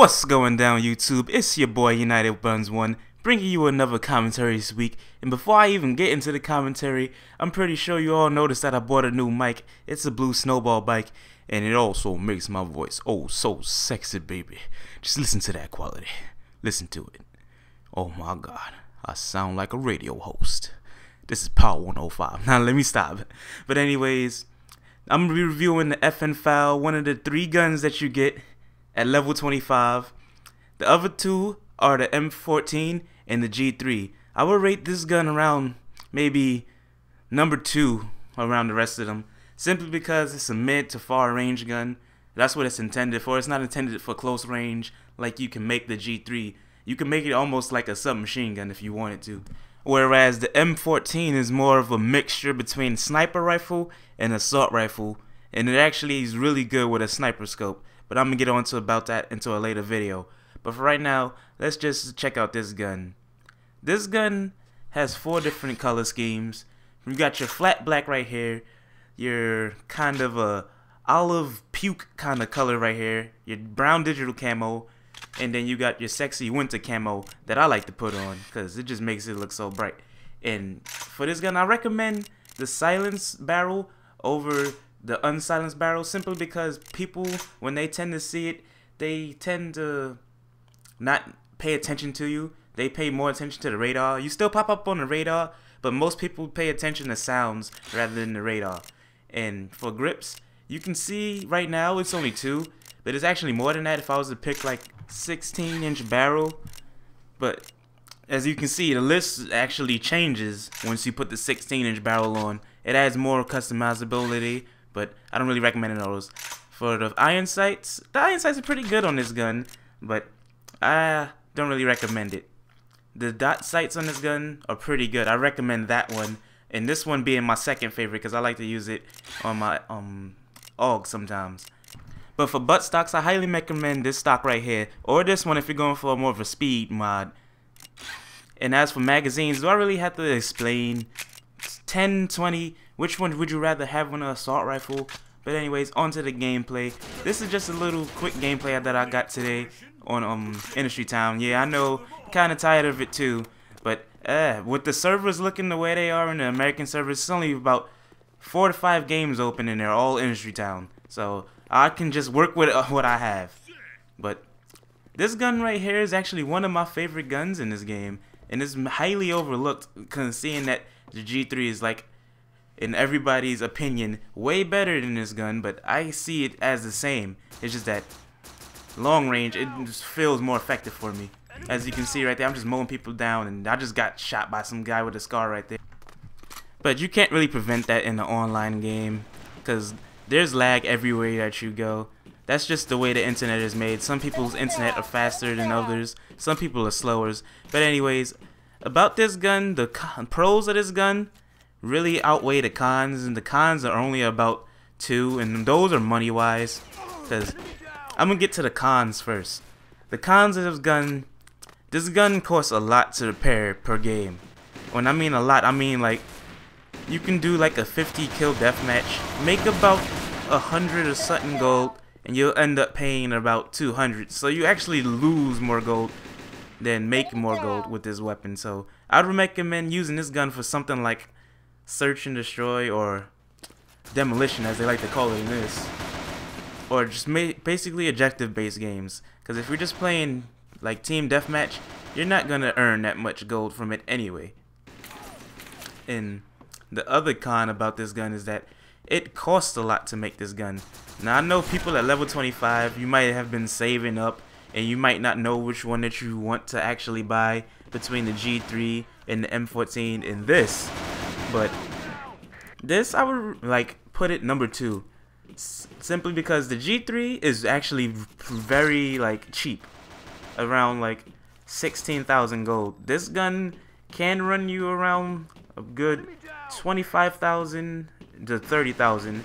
What's going down YouTube? It's your boy United Bunz 1 bringing you another commentary this week. And before I even get into the commentary, I'm pretty sure you all noticed that I bought a new mic. It's a blue snowball bike and it also makes my voice oh so sexy baby. Just listen to that quality. Listen to it. Oh my god, I sound like a radio host. This is Power 105. Now let me stop. But anyways, I'm reviewing the FN FAL, one of the three guns that you get at level 25. The other two are the M14 and the G3. I would rate this gun around maybe number two around the rest of them, simply because it's a mid to far range gun. That's what it's intended for. It's not intended for close range like you can make the G3. You can make it almost like a submachine gun if you wanted to. Whereas the M14 is more of a mixture between sniper rifle and assault rifle, and it actually is really good with a sniper scope but I'm gonna get on to about that into a later video. But for right now, let's just check out this gun. This gun has four different color schemes. You got your flat black right here, your kind of a olive puke kind of color right here, your brown digital camo, and then you got your sexy winter camo that I like to put on because it just makes it look so bright. And for this gun, I recommend the silence barrel over the unsilenced barrel simply because people when they tend to see it they tend to not pay attention to you. They pay more attention to the radar. You still pop up on the radar but most people pay attention to sounds rather than the radar. And for grips you can see right now it's only two but it's actually more than that if I was to pick like 16 inch barrel. But as you can see the list actually changes once you put the 16 inch barrel on. It adds more customizability but I don't really recommend those. For the iron sights, the iron sights are pretty good on this gun, but I don't really recommend it. The dot sights on this gun are pretty good. I recommend that one, and this one being my second favorite because I like to use it on my um AUG sometimes. But for butt stocks, I highly recommend this stock right here, or this one if you're going for more of a speed mod. And as for magazines, do I really have to explain 10, 20, which one would you rather have an assault rifle? But anyways, onto the gameplay. This is just a little quick gameplay that I got today on um Industry Town. Yeah, I know, kind of tired of it too. But uh, with the servers looking the way they are in the American servers, it's only about four to five games open and they're all Industry Town. So I can just work with uh, what I have. But this gun right here is actually one of my favorite guns in this game. And it's highly overlooked, cause seeing that the G3 is like, in everybody's opinion, way better than this gun, but I see it as the same. It's just that long range, it just feels more effective for me. As you can see right there, I'm just mowing people down, and I just got shot by some guy with a SCAR right there. But you can't really prevent that in the online game, because there's lag everywhere that you go. That's just the way the internet is made. Some people's internet are faster than others. Some people are slower. But anyways, about this gun, the pros of this gun really outweigh the cons, and the cons are only about two, and those are money wise. Because I'm gonna get to the cons first. The cons of this gun, this gun costs a lot to repair per game. When I mean a lot, I mean like you can do like a 50 kill deathmatch, make about a hundred or something gold, and you'll end up paying about 200. So you actually lose more gold than make more gold with this weapon. So I would recommend using this gun for something like search and destroy or demolition as they like to call it in this. Or just basically objective based games. Because if you're just playing like team deathmatch, you're not to earn that much gold from it anyway. And the other con about this gun is that it costs a lot to make this gun. Now I know people at level 25, you might have been saving up and you might not know which one that you want to actually buy between the G3 and the M14 and this but this I would like put it number two. Simply because the G3 is actually very like cheap. Around like 16,000 gold. This gun can run you around a good 25,000 to 30,000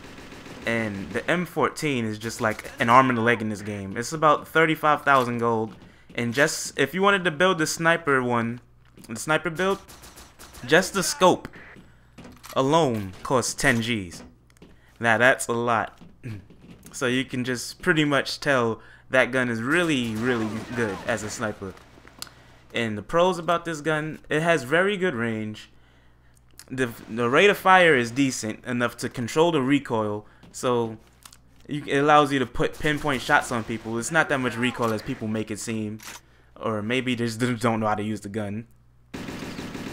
and the M14 is just like an arm and a leg in this game. It's about 35,000 gold. And just, if you wanted to build the sniper one, the sniper build, just the scope alone costs 10 G's. Now that's a lot. So you can just pretty much tell that gun is really, really good as a sniper. And the pros about this gun, it has very good range. The, the rate of fire is decent enough to control the recoil. So you, it allows you to put pinpoint shots on people. It's not that much recoil as people make it seem. Or maybe they just don't know how to use the gun.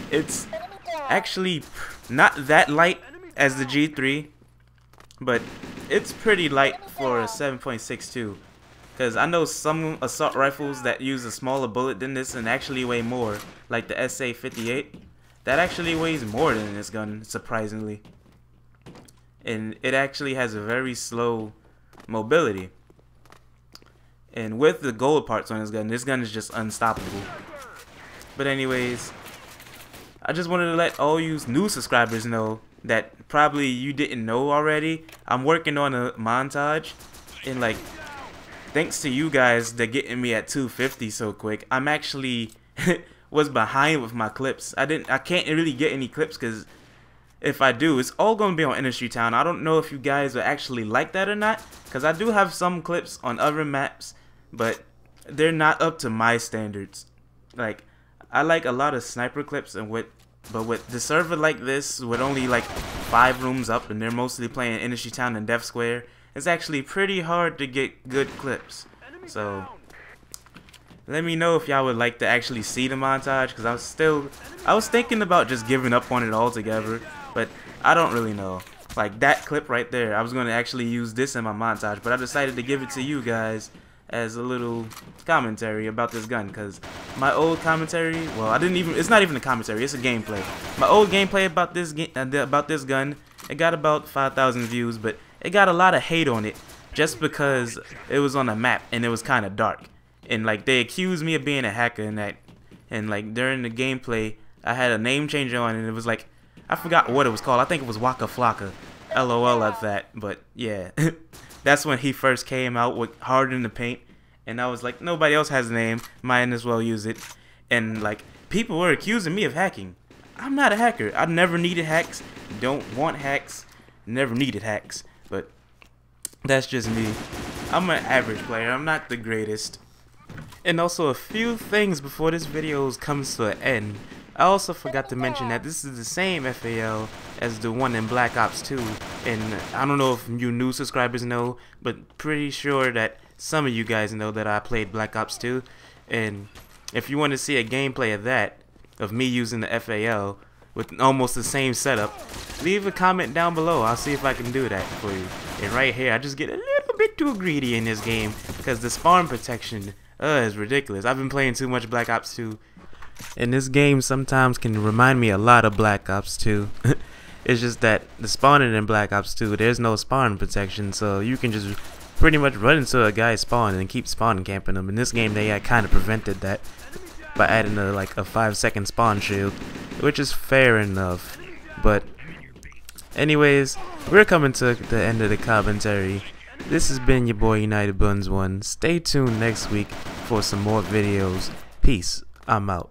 It's actually not that light as the G3, but it's pretty light for a 7.62. Because I know some assault rifles that use a smaller bullet than this and actually weigh more, like the SA-58. That actually weighs more than this gun, surprisingly. And it actually has a very slow mobility. And with the gold parts on this gun, this gun is just unstoppable. But anyways, I just wanted to let all you new subscribers know that probably you didn't know already. I'm working on a montage and like thanks to you guys that getting me at 250 so quick. I'm actually was behind with my clips. I didn't I can't really get any clips cuz if I do, it's all going to be on Industry Town. I don't know if you guys are actually like that or not, because I do have some clips on other maps, but they're not up to my standards. Like, I like a lot of sniper clips, and with but with the server like this, with only like five rooms up, and they're mostly playing Industry Town and Death Square, it's actually pretty hard to get good clips. So, let me know if y'all would like to actually see the montage, because I was still, I was thinking about just giving up on it altogether, but I don't really know. Like that clip right there, I was going to actually use this in my montage, but I decided to give it to you guys as a little commentary about this gun because my old commentary well I didn't even it's not even a commentary it's a gameplay my old gameplay about this game uh, about this gun it got about 5,000 views but it got a lot of hate on it just because it was on a map and it was kind of dark and like they accused me of being a hacker and that and like during the gameplay I had a name change on and it was like I forgot what it was called. I think it was Waka Flocka. LOL at that. But yeah, that's when he first came out with Hard in the Paint. And I was like, nobody else has a name. Might as well use it. And like, people were accusing me of hacking. I'm not a hacker. I never needed hacks. Don't want hacks. Never needed hacks. But that's just me. I'm an average player. I'm not the greatest. And also a few things before this video comes to an end. I also forgot to mention that this is the same FAL as the one in Black Ops 2 and I don't know if you new subscribers know but pretty sure that some of you guys know that I played Black Ops 2 and if you want to see a gameplay of that of me using the FAL with almost the same setup leave a comment down below. I'll see if I can do that for you. And right here I just get a little bit too greedy in this game because the spawn protection uh, is ridiculous. I've been playing too much Black Ops 2 and this game sometimes can remind me a lot of Black Ops 2. it's just that the spawning in Black Ops 2, there's no spawn protection, so you can just pretty much run into a guy's spawn and keep spawn camping them. In this game, they kind of prevented that by adding a, like a 5 second spawn shield, which is fair enough. But anyways, we're coming to the end of the commentary. This has been your boy United Bunz 1. Stay tuned next week for some more videos. Peace. I'm out.